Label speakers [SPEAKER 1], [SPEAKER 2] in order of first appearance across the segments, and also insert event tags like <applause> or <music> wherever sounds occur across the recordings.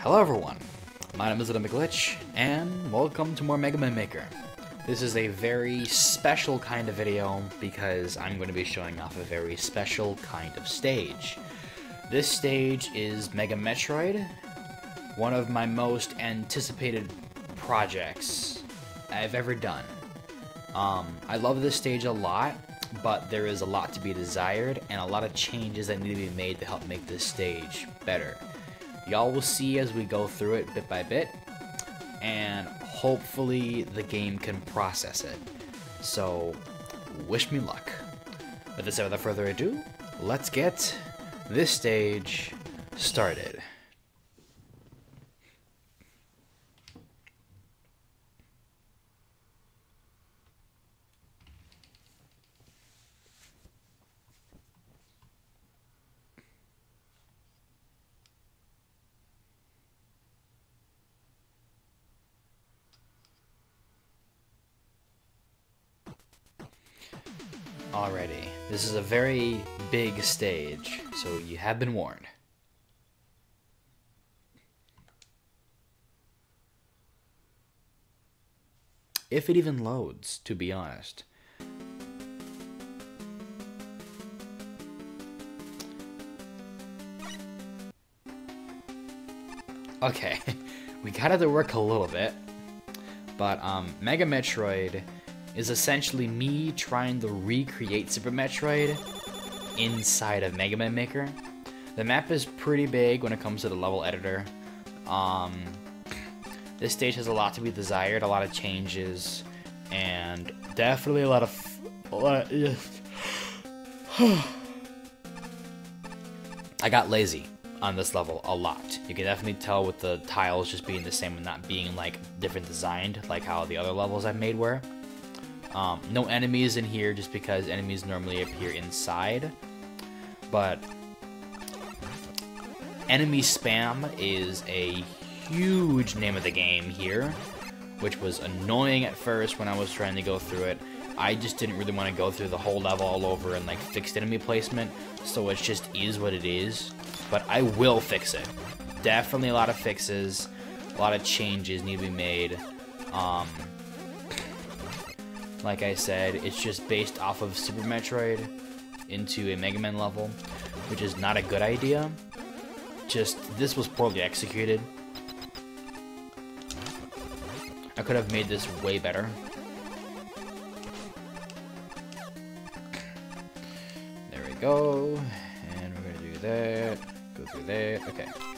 [SPEAKER 1] Hello everyone, my name is Adam Glitch, and welcome to more Mega Man Maker. This is a very special kind of video because I'm going to be showing off a very special kind of stage. This stage is Mega Metroid, one of my most anticipated projects I've ever done. Um, I love this stage a lot, but there is a lot to be desired and a lot of changes that need to be made to help make this stage better. Y'all will see as we go through it bit by bit, and hopefully the game can process it. So, wish me luck. With this, without further ado, let's get this stage started. Alrighty, this is a very big stage, so you have been warned. If it even loads, to be honest. Okay, <laughs> we got it to work a little bit, but um, Mega Metroid is essentially me trying to recreate Super Metroid inside of Mega Man Maker. The map is pretty big when it comes to the level editor. Um, this stage has a lot to be desired, a lot of changes, and definitely a lot of... A lot <sighs> I got lazy on this level a lot. You can definitely tell with the tiles just being the same and not being like different designed like how the other levels I've made were. Um, no enemies in here just because enemies normally appear inside. But enemy spam is a huge name of the game here, which was annoying at first when I was trying to go through it. I just didn't really want to go through the whole level all over and like fixed enemy placement, so it just is what it is. But I will fix it. Definitely a lot of fixes, a lot of changes need to be made. Um, like I said, it's just based off of Super Metroid into a Mega Man level, which is not a good idea. Just, this was poorly executed. I could have made this way better. There we go. And we're gonna do that. Go through that. Okay.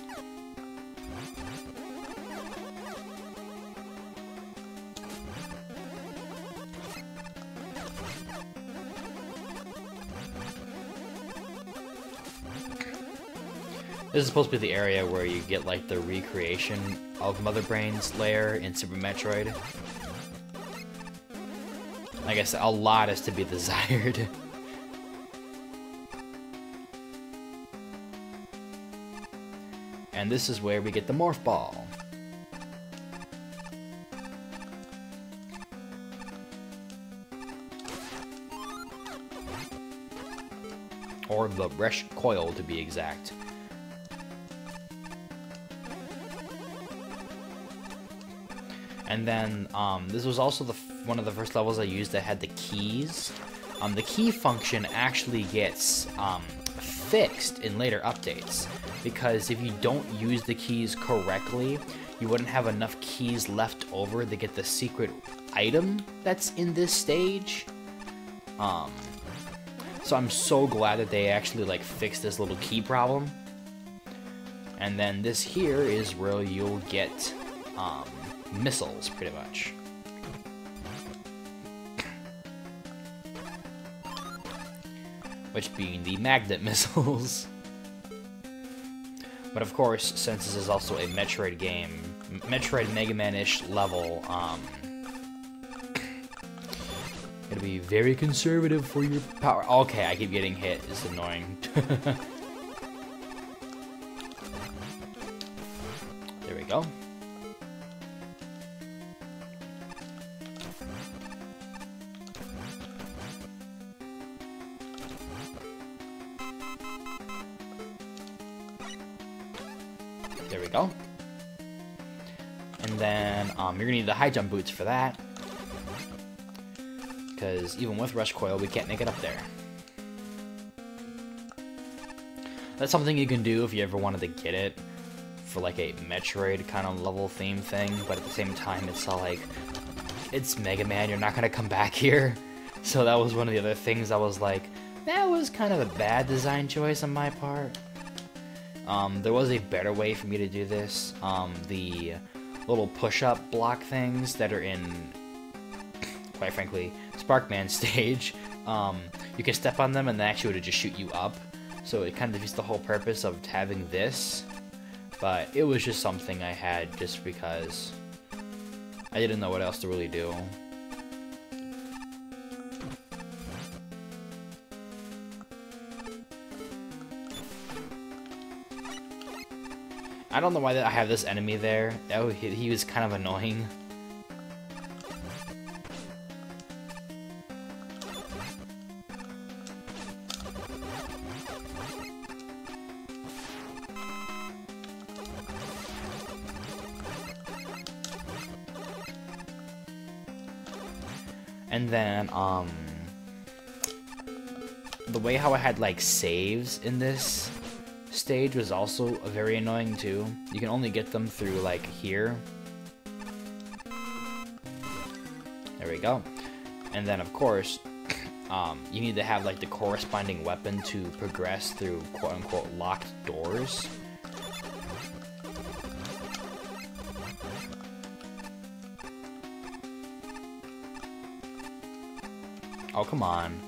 [SPEAKER 1] This is supposed to be the area where you get like the recreation of Mother Brain's lair in Super Metroid. I guess a lot is to be <laughs> desired. and this is where we get the Morph Ball. Or the Rush Coil to be exact. And then um, this was also the one of the first levels I used that had the keys. Um, the key function actually gets um, fixed in later updates because if you don't use the keys correctly, you wouldn't have enough keys left over to get the secret item that's in this stage. Um, so I'm so glad that they actually like fixed this little key problem. And then this here is where you'll get um, missiles, pretty much. Which being the magnet <laughs> missiles. but of course, since this is also a Metroid game, Metroid Mega Man-ish level, um, Gotta be very conservative for your power. Okay, I keep getting hit. It's annoying. <laughs> There we go. Gonna need the high jump boots for that. Because even with Rush Coil, we can't make it up there. That's something you can do if you ever wanted to get it for like a Metroid kind of level theme thing, but at the same time, it's all like, it's Mega Man, you're not gonna come back <laughs> here. So that was one of the other things I was like, that was kind of a bad design choice on my part. Um, there was a better way for me to do this. Um, the little push-up block things that are in, quite frankly, Sparkman <laughs> stage, um, you can step on them and they actually would just shoot you up. So it kind of defeats the whole purpose of having this. But it was just something I had just because I didn't know what else to really do. I don't know why that I have this enemy there. Oh, he, he was kind of annoying. And then, um... The way how I had, like, saves in this stage was also very annoying, too. You can only get them through, like, here. There we go. And then, of course, <coughs> um, you need to have, like, the corresponding weapon to progress through quote-unquote locked doors. Oh, come on.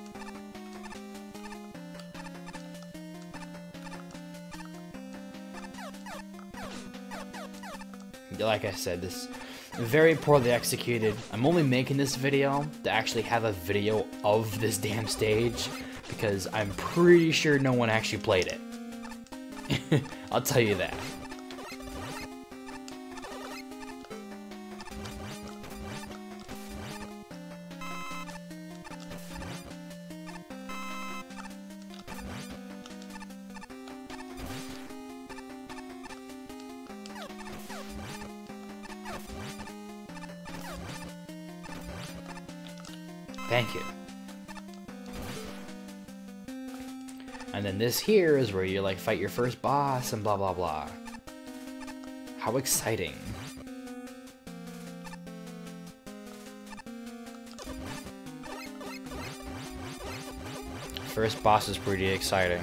[SPEAKER 1] Like I said, this very poorly executed. I'm only making this video to actually have a video of this damn stage because I'm pretty sure no one actually played it. <laughs> I'll tell you that. Thank you. And then this here is where you like fight your first boss and blah blah blah. How exciting. First boss is pretty exciting.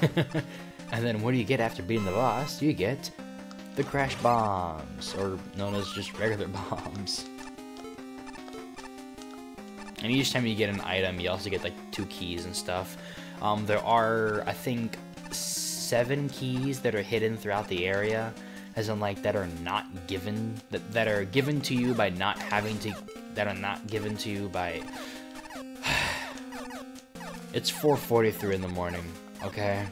[SPEAKER 1] <laughs> and then what do you get after beating the boss? You get the crash bombs, or known as just regular <laughs> bombs. And each time you get an item, you also get like two keys and stuff. Um, there are, I think, seven keys that are hidden throughout the area, as in like that are not given, that, that are given to you by not having to, that are not given to you by. <sighs> it's 4:43 in the morning. Okay.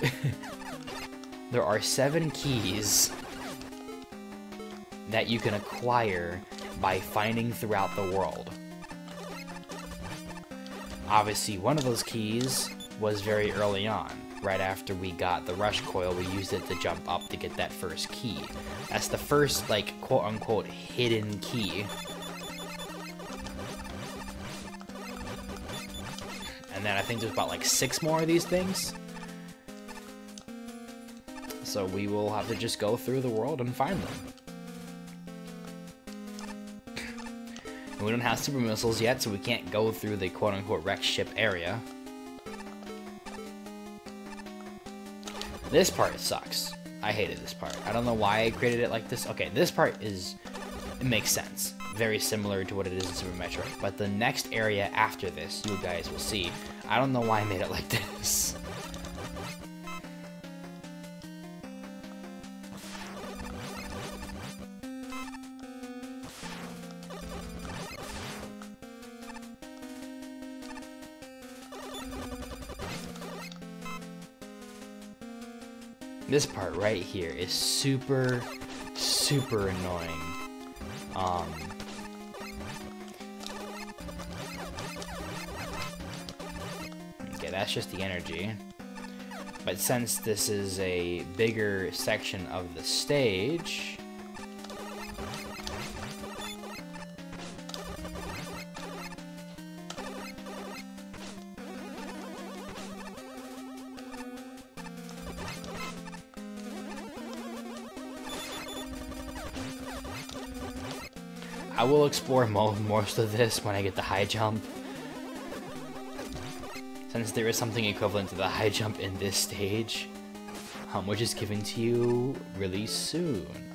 [SPEAKER 1] <laughs> there are seven keys that you can acquire by finding throughout the world. Obviously, one of those keys was very early on. Right after we got the rush coil, we used it to jump up to get that first key. That's the first, like, quote-unquote hidden key. And then I think there's about, like, six more of these things. So we will have to just go through the world and find them. And we don't have super missiles yet, so we can't go through the quote-unquote wrecked ship area. This part sucks. I hated this part. I don't know why I created it like this. Okay, this part is... It makes sense. Very similar to what it is in Super Metroid. But the next area after this, you guys will see. I don't know why I made it like <laughs> this. This part right here is super, super annoying. Um, okay, that's just the energy. But since this is a bigger section of the stage, I will explore mo most of this when I get the high jump. Since there is something equivalent to the high jump in this stage, um, which is given to you really soon.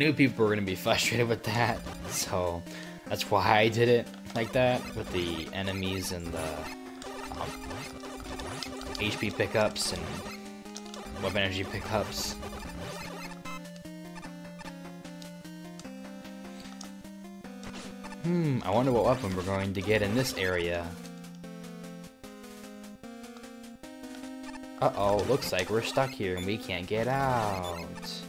[SPEAKER 1] Knew people were gonna be <laughs> frustrated with that, so that's why I did it like that with the enemies and the um, HP pickups and weapon energy pickups. Hmm, I wonder what weapon we're going to get in this area. Uh-oh, looks like we're stuck here and we can't get out.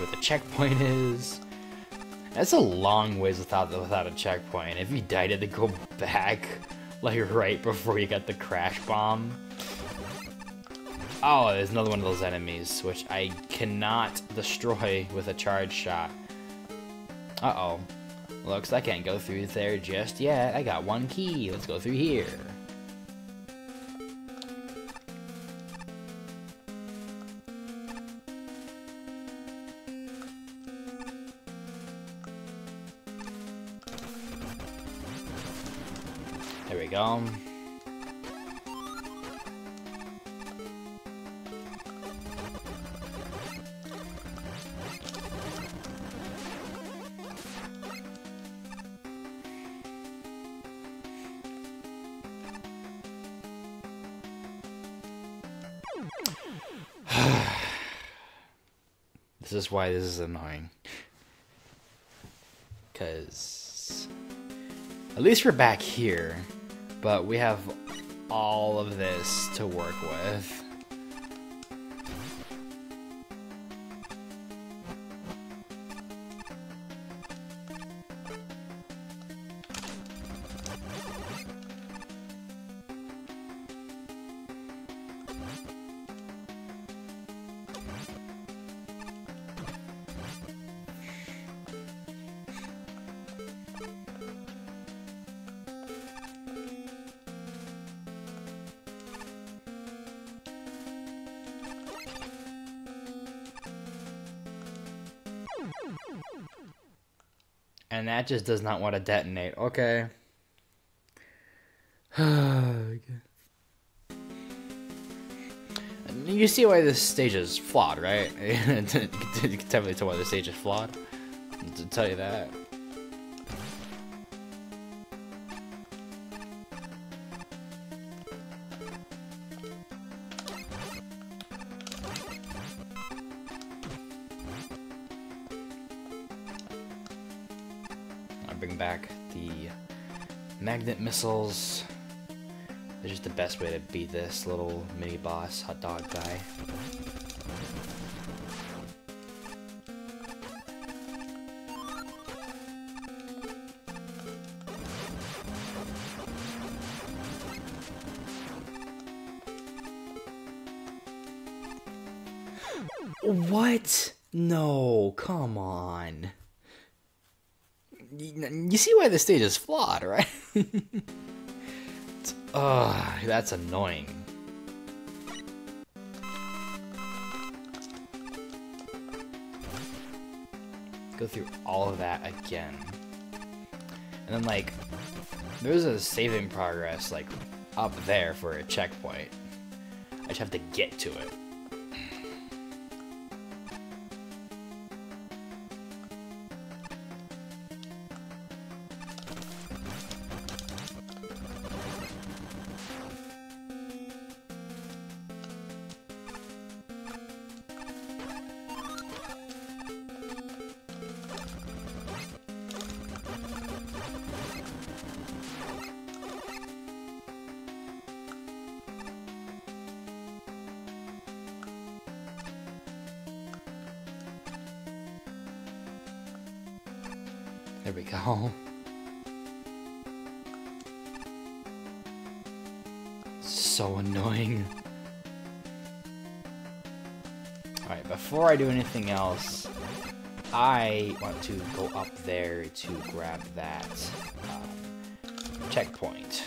[SPEAKER 1] Where the checkpoint is. That's a long ways without without a checkpoint. If you died, had to go back, like right before you got the crash bomb. Oh, there's another one of those enemies, which I cannot destroy with a charge shot. Uh-oh. Looks I can't go through there just yet. I got one key. Let's go through here. Go. <sighs> this is why this is annoying. Because at least we're back here, but we have all of this to work with. And that just does not want to detonate. Okay. <sighs> you see why this stage is flawed, right? <laughs> you can definitely tell why this stage is flawed. To tell you that. Missiles. They're just the best way to beat this little mini boss hot dog guy. What? No, come on. You see why the stage is flawed, right? <laughs> Ugh, <laughs> ah, that's annoying. Go through all of that again. And then, like, there's a saving progress, like, up there for a checkpoint. I just have to get to it. Do anything else, I want to go up there to grab that um, checkpoint.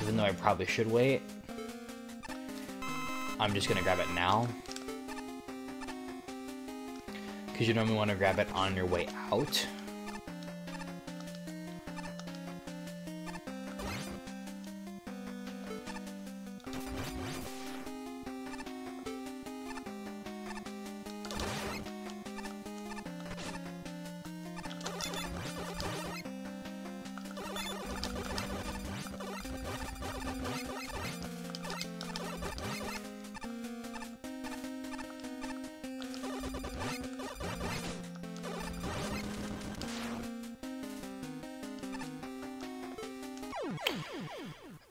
[SPEAKER 1] Even though I probably should wait, I'm just gonna grab it now. Because you normally want to grab it on your way out.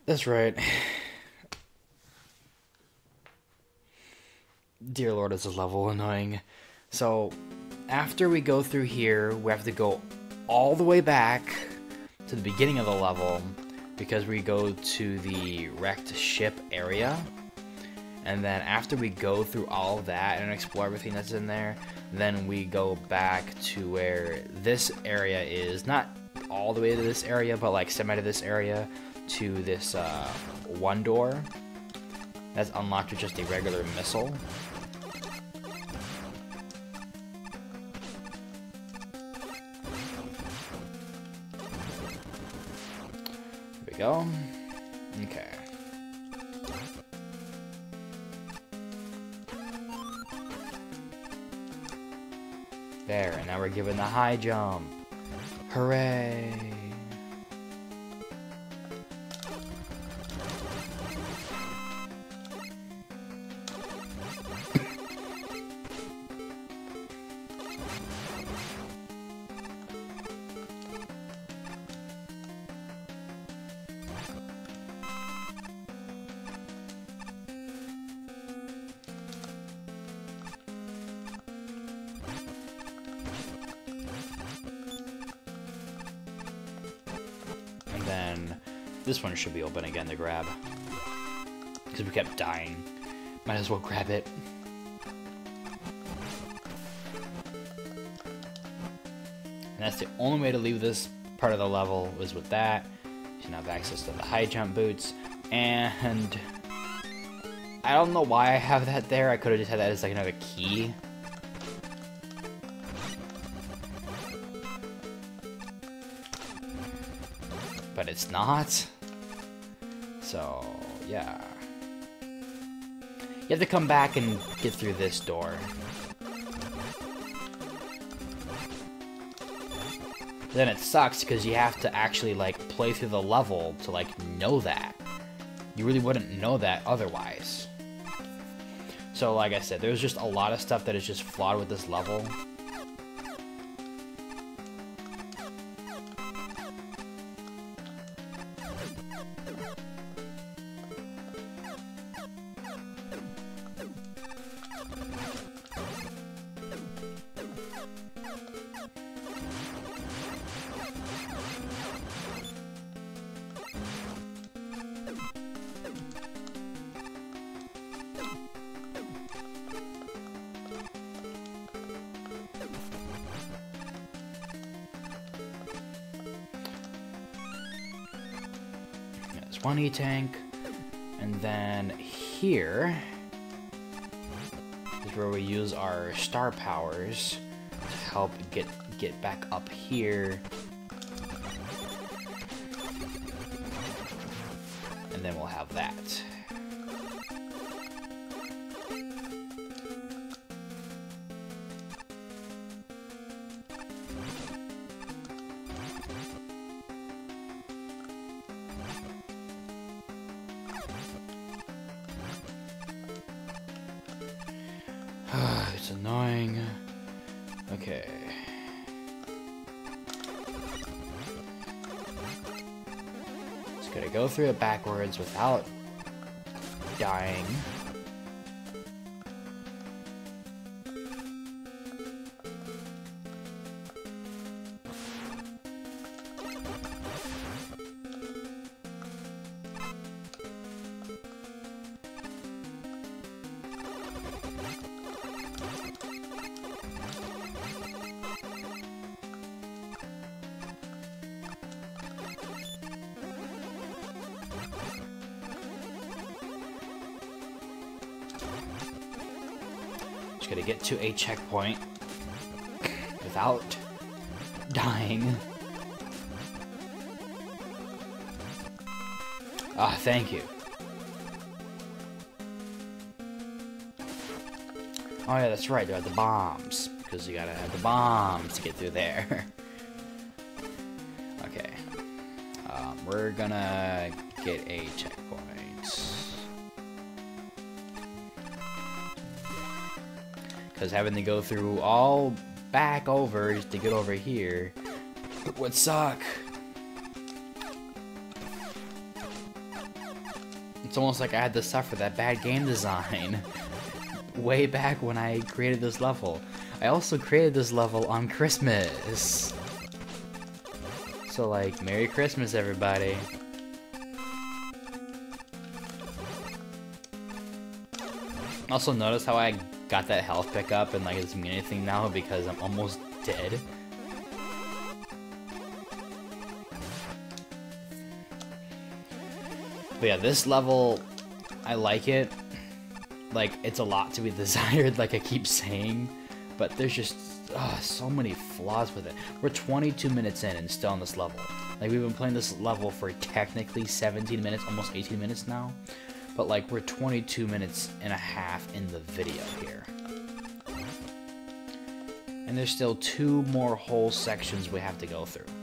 [SPEAKER 1] That's right. Dear Lord, is a level annoying. So, after we go through here, we have to go all the way back to the beginning of the level because we go to the wrecked ship area. And then after we go through all that and explore everything that's in there, then we go back to where this area is. Not all the way to this area, but like semi to this area to this uh, one door that's unlocked with just a regular missile. There we go. Okay. There, and now we're given the high jump. Hooray! This one should be open again to grab. Because we kept dying. Might as well grab it. And that's the only way to leave this part of the level was with that. You should have access to the high jump boots. And I don't know why I have that there. I could have just had that as like another key. But it's not. Yeah. You have to come back and get through this door. Then it sucks because you have to actually like play through the level to like know that. You really wouldn't know that otherwise. So like I said, there's just a lot of stuff that is just flawed with this level. There's one E-tank. And then here is where we use our star powers to help get get back up here. Through it backwards without dying. Just gotta get to a checkpoint without dying. Ah, thank you. Oh yeah, that's right, there are the bombs. Because you gotta have the bombs to get through there. <laughs> okay. Um, we're gonna get a checkpoint. Because having to go through all back over just to get over here would suck. It's almost like I had to suffer that bad game design <laughs> way back when I created this level. I also created this level on Christmas. So like, Merry Christmas everybody. Also notice how I got that health pickup and like it doesn't mean anything now because I'm almost dead. But yeah, this level, I like it. Like, it's a lot to be <laughs> desired, like I keep saying. But there's just so many flaws with it. We're 22 minutes in and still on this level. Like, we've been playing this level for technically 17 minutes, almost 18 minutes now. But, like, we're 22 minutes and a half in the video here. And there's still two more whole sections we have to go through.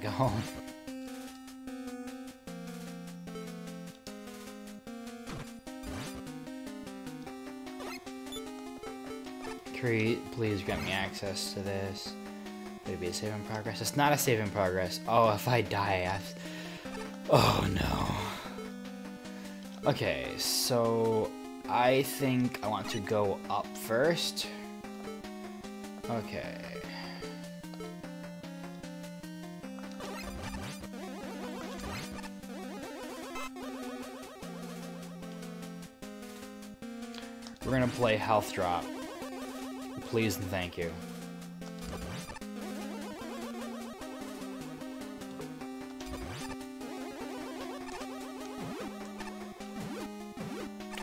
[SPEAKER 1] There we go. Create, please grant me access to this. Would it be a save in progress? It's not a save in progress. Oh, if I die, I... Oh no. Okay, so I think I want to go up first. Okay. Gonna play health drop. Please and thank you.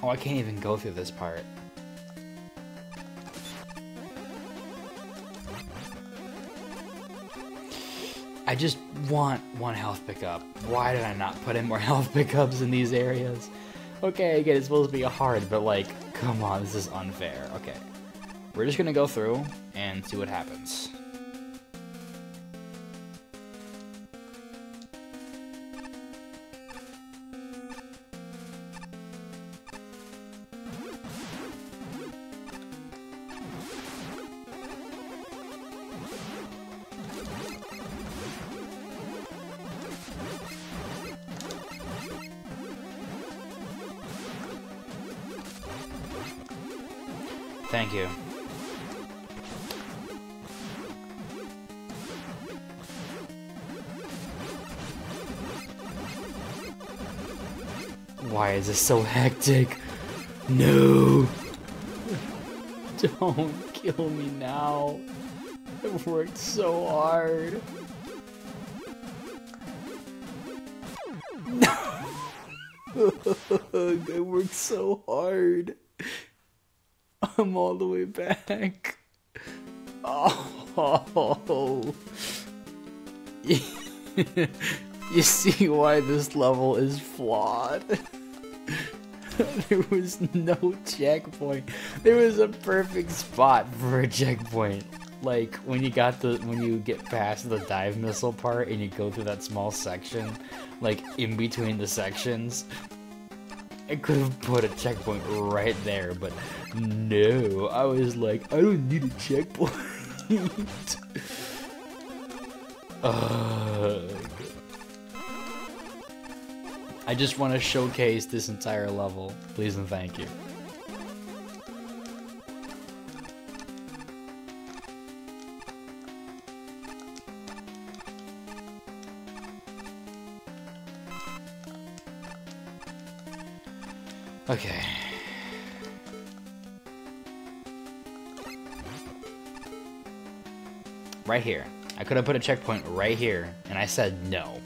[SPEAKER 1] Oh, I can't even go through this part. I just want one health pickup. Why did I not put in more <laughs> health pickups in these areas? Okay, again, it's supposed to be hard, but like, come on, this is unfair. Okay. We're just gonna go through and see what happens. Thank you. Why is this so hectic? No! <laughs> Don't kill me now. I've worked so hard. <laughs> I worked so hard. I'm all the way back. Oh. Oh. <laughs> you see why this level is flawed? <laughs> there was no checkpoint. There was a perfect spot for a checkpoint. Like when you got the when you get past the dive missile part and you go through that small section, like in between the sections. I could have put a checkpoint right there, but no. I was like, I don't need a checkpoint. <laughs> I just want to showcase this entire level. Please and thank you. Okay. Right here. I could have put a checkpoint right here, and I said no.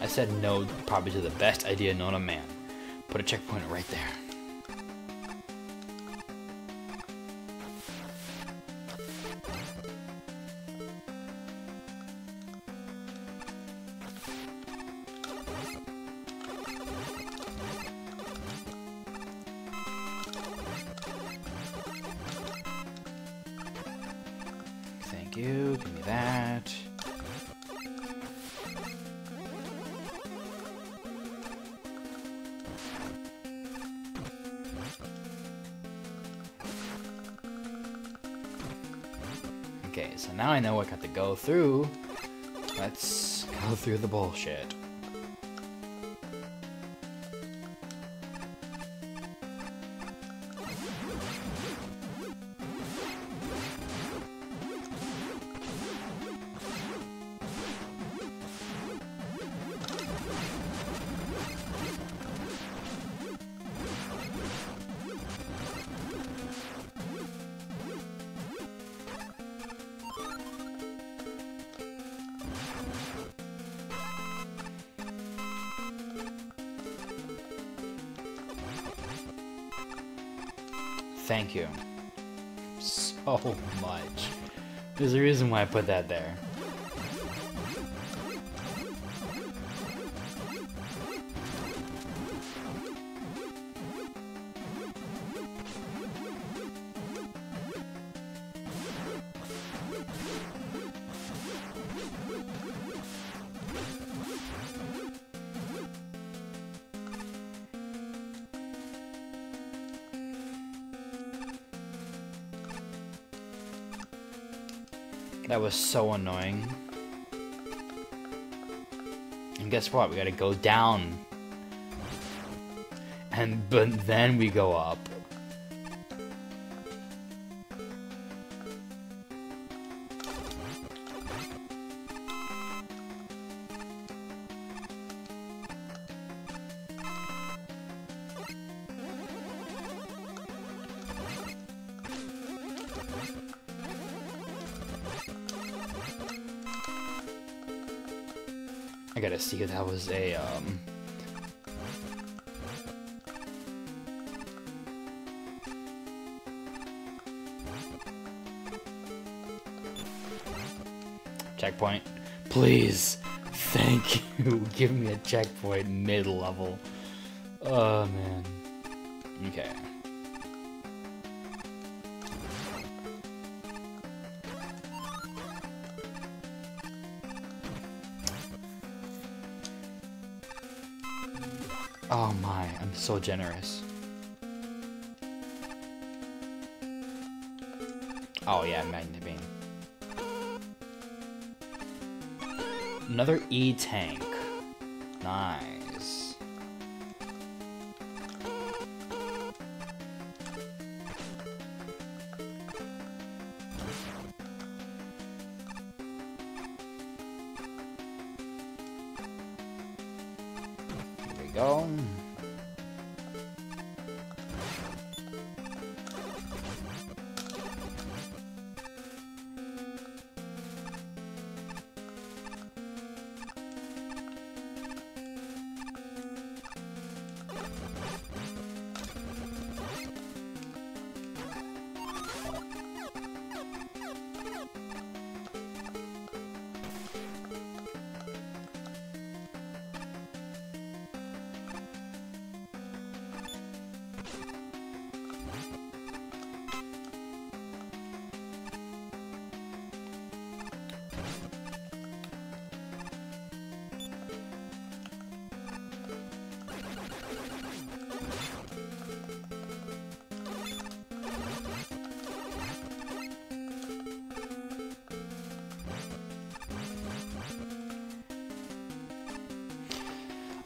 [SPEAKER 1] I said no probably to the best idea known to man. Put a checkpoint right there. Through. Let's go through the bullshit. Thank you. So much. There's a reason why I put that there. Was so annoying. And guess what? We gotta go down. And but then we go up. I gotta see if that was a, um... Checkpoint. Please. Thank you. <laughs> Give me a checkpoint mid-level. Oh, man. Okay. So generous. Oh yeah, Magnet Beam. Another E-Tank. Nice.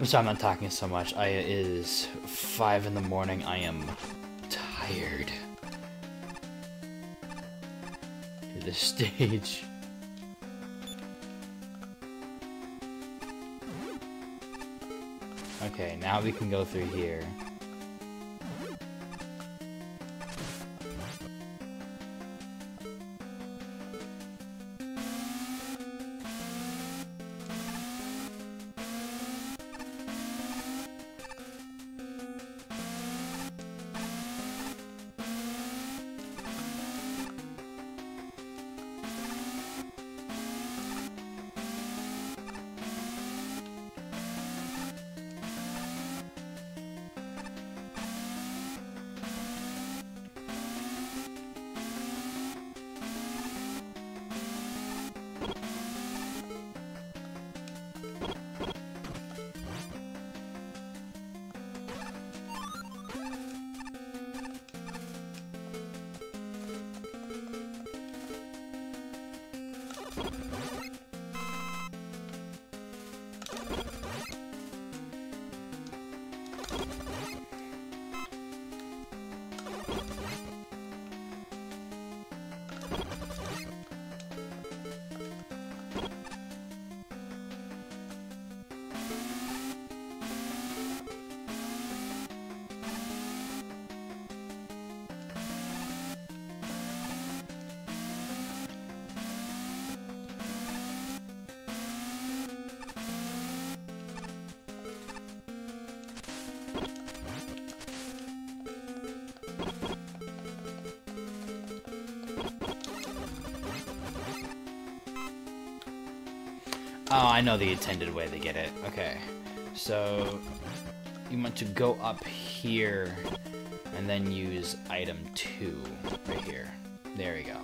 [SPEAKER 1] I'm sorry I'm not talking so much. I it is five in the morning. I am tired. To this <laughs> stage. Okay, now we can go through here. Oh, I know the intended way to get it. Okay. So, you want to go up here and then use item 2 right here. There we go.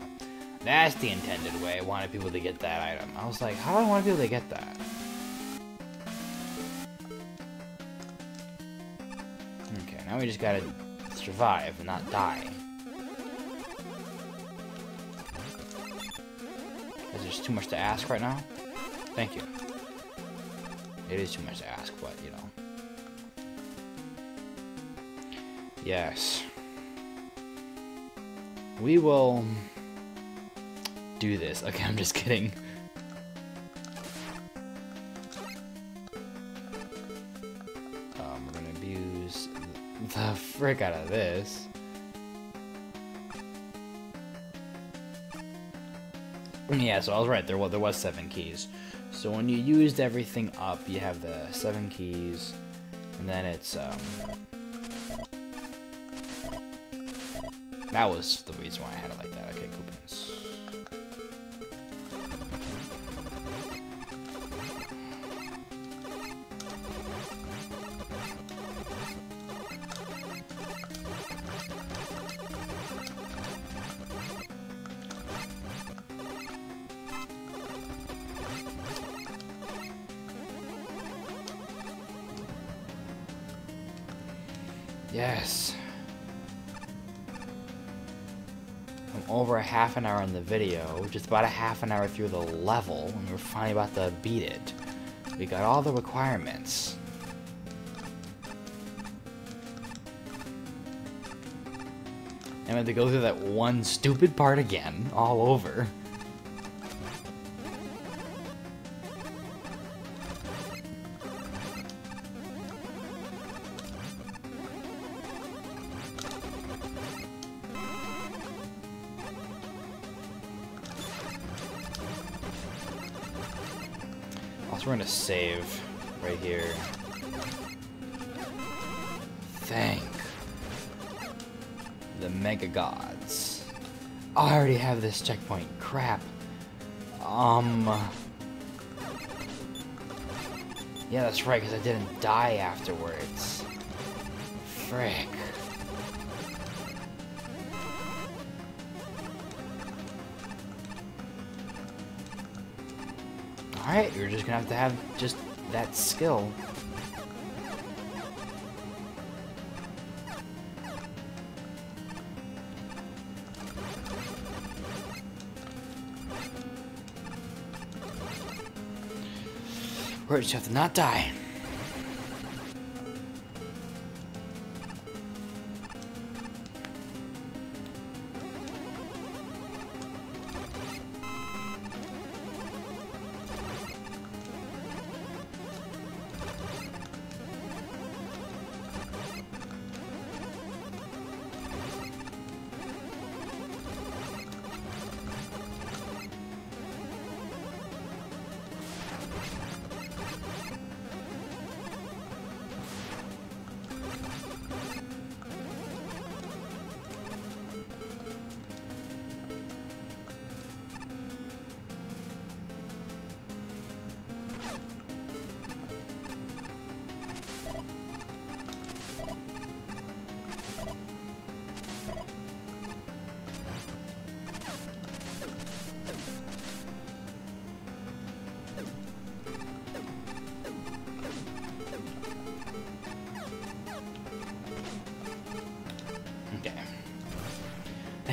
[SPEAKER 1] That's the intended way. I wanted people to get that item. I was like, how do I want people to get that? Okay, now we just gotta survive and not die. Is there too much to ask right now? Thank you. It is too much to ask, but, you know. Yes. We will do this. <laughs> Okay, I'm just kidding. Um, we're gonna abuse the frick out of this. Yeah, so I was right. There was there was seven keys. So when you used everything up, you have the seven keys, and then it's um. That was the reason why I had it like that. Okay, coupons. The video, just about a half an hour through the level, and we're finally about to beat it. We got all the requirements. And we have to go through that one stupid part again, all over. Save right here. Thank the Mega Gods. Oh, I already have this checkpoint. Crap. Um. Yeah, that's right, because I didn't die afterwards. Frick. Alright, you're just gonna have to have just that skill. Or just have to not die.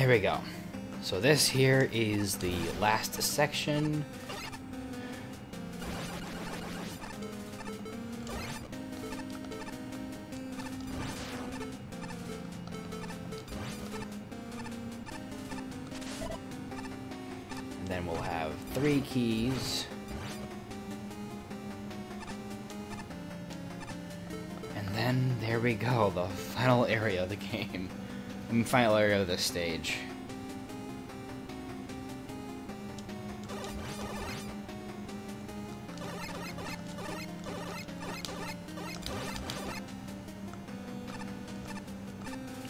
[SPEAKER 1] There we go. So this here is the last section. And then we'll have three keys. And then there we go, the final area of the <laughs> game. I mean, final this stage.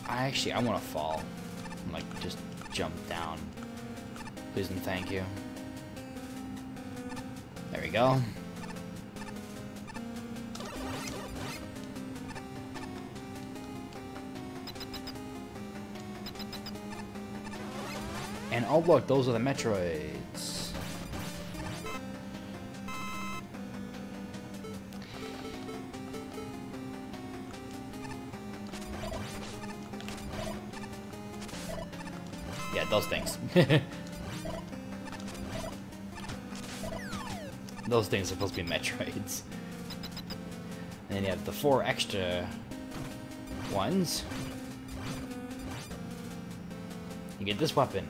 [SPEAKER 1] I actually, I want to fall. I'm Like, just jump down. Please and thank you. There we go. Oh look, those are the Metroids. Yeah, those things. <laughs> those things are supposed to be Metroids. And then you have the four extra ones. You get this weapon.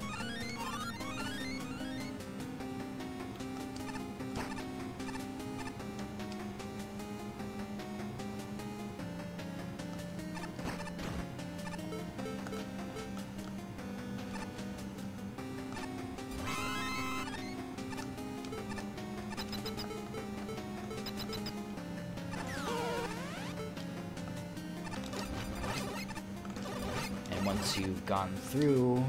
[SPEAKER 1] Gone through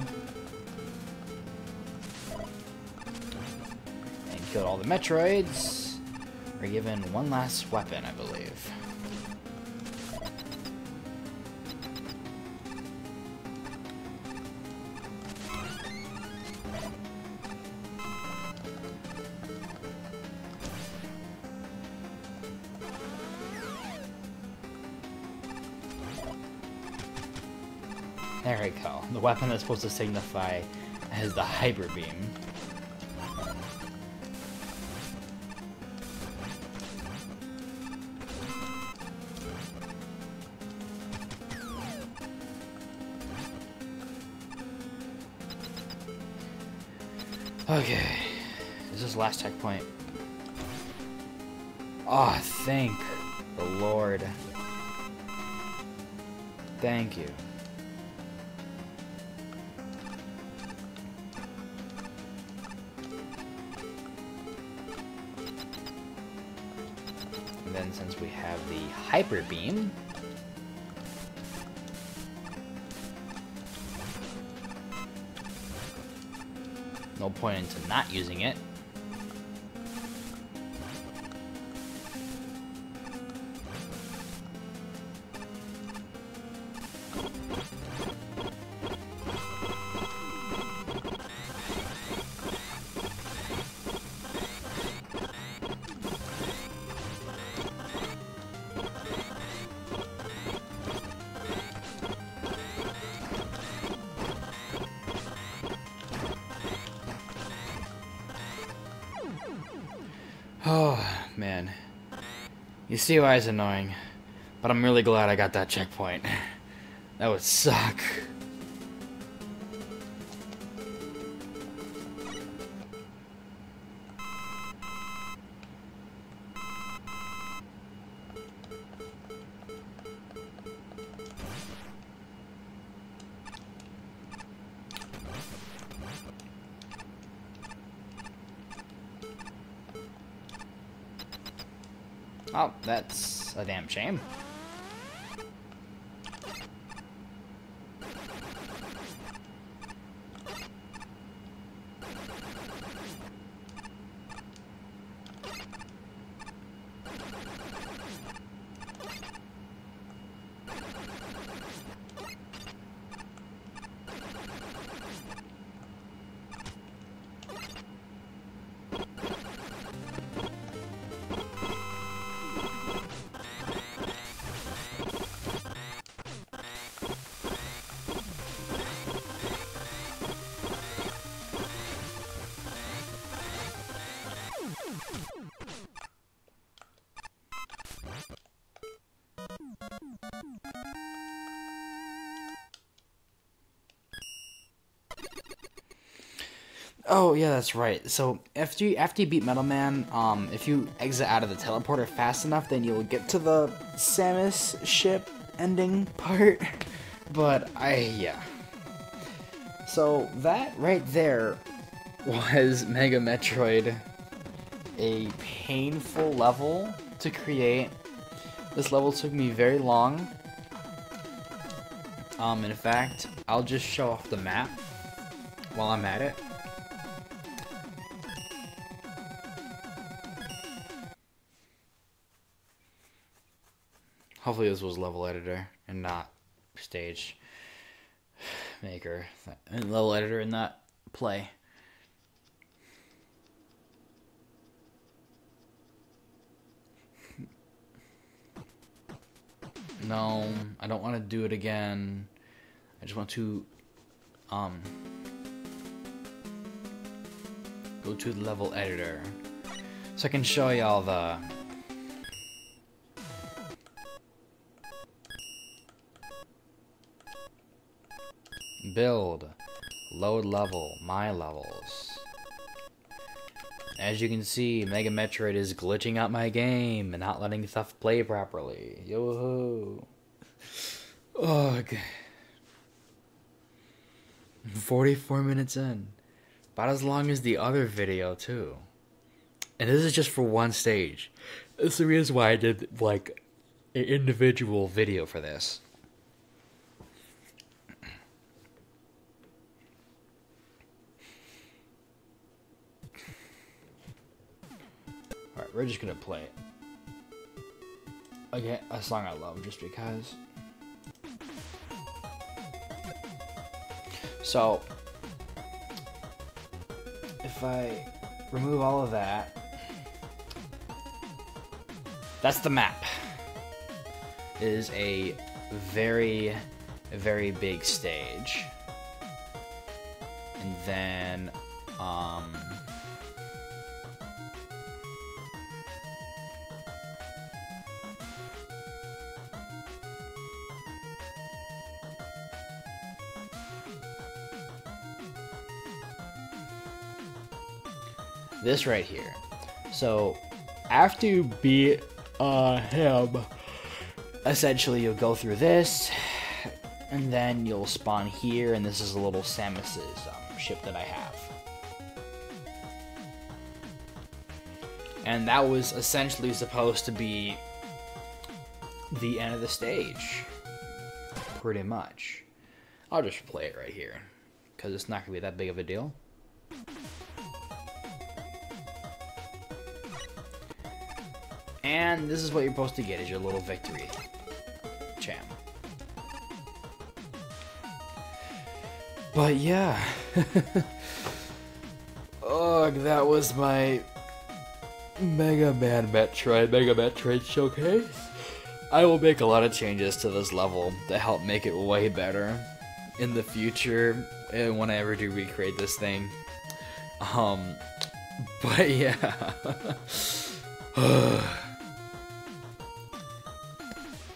[SPEAKER 1] and killed all the Metroids, we're given one last weapon, I believe. The weapon that's supposed to signify as the Hyper Beam. Okay. This is last checkpoint. Oh, thank the Lord. Thank you. We have the Hyper Beam, no point into not using it. You see why it's annoying. But I'm really glad I got that checkpoint. <laughs> That would suck. Shame. Oh yeah, that's right. So after you after you beat Metal Man, um, if you exit out of the teleporter fast enough, then you'll get to the Samus ship ending part. <laughs> But I yeah. So that right there was Mega Metroid. A painful level to create. This level took me very long. Um, in fact, I'll just show off the map while I'm at it. Hopefully this was level editor and not stage <sighs> maker. And level editor and not play. No, I don't want to do it again. I just want to um go to the level editor so I can show y'all the build load level my levels as you can see Mega Metroid is glitching out my game and not letting stuff play properly. Yo oh okay. 44 minutes in. About as long as the other video too. And this is just for one stage. This is the reason why I did like an individual video for this We're just gonna play. Again, a song I love just because. So, if I remove all of that, that's the map. It is a very, very big stage. And then, um, this right here. So after you beat uh, him, essentially you'll go through this, and then you'll spawn here, and this is a little Samus's um, ship that I have. And that was essentially supposed to be the end of the stage. Pretty much. I'll just play it right here, because it's not going to be that big of a deal. And this is what you're supposed to get, is your little victory. Cham. But yeah. <laughs> Ugh, that was my Mega Man Metroid, Mega Metroid Showcase. I will make a lot of changes to this level to help make it way better in the future and when I ever do recreate this thing. Um, <laughs> but yeah. <sighs> <sighs> <sighs>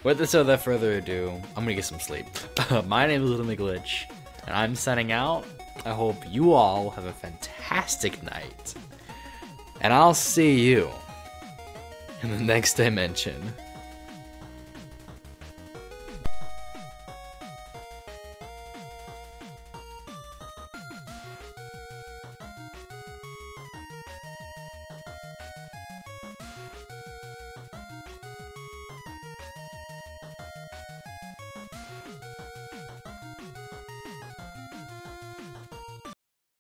[SPEAKER 1] With so without further ado, I'm gonna get some sleep. <laughs> My name is Little McGlitch, and I'm signing out. I hope you all have a fantastic night. And I'll see you in the next dimension.